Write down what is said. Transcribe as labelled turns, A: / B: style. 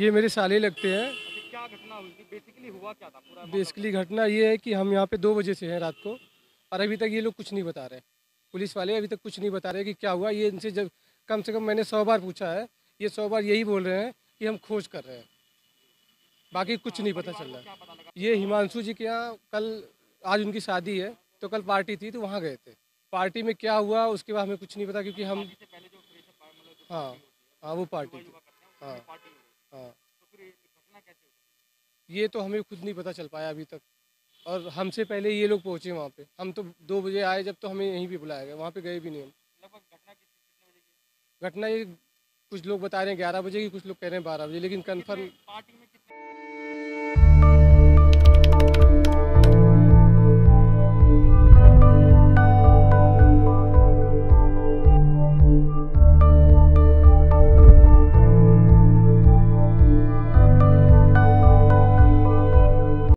A: ये मेरे साले लगते हैं।
B: क्या घटना हुई? बेसिकली हुआ क्या था? पूरा
A: बेसिकली घटना ये है कि हम यहाँ पे दो बजे से हैं रात को और अभी तक ये लोग कुछ नहीं बता रहे। पुलिस वाले अभी तक कुछ नहीं बता रहे कि क्या हुआ। ये इनसे जब कम से कम मैंने सौ बार पूछा है ये सौ बार यही बोल रहे हैं कि हम खोज कर रहे हैं। बाकी कुछ नहीं पता चल रहा।
B: लगा?
A: ये हिमांशु जी के यहाँ कल आज उनकी शादी है तो कल पार्टी थी तो वहाँ गए थे। पार्टी में क्या हुआ उसके बाद हमें कुछ नहीं पता क्योंकि हम
B: मतलब
A: हाँ हाँ वो पार्टी थी।
B: हैं
A: हाँ।
B: हो
A: हाँ
B: तो फिर ये घटना कैसे हुई
A: ये तो हमें खुद नहीं पता चल पाया अभी तक। और हमसे पहले ये लोग पहुँचे वहाँ पे। हम तो दो बजे आए जब तो हमें यहीं पे बुलाया गया। वहाँ पे गए भी नहीं हम।
B: घटना है?
A: ये कुछ लोग बता रहे हैं ग्यारह बजे की कुछ लोग कह रहे हैं बारह बजे लेकिन कन्फर्म
B: पार्टी में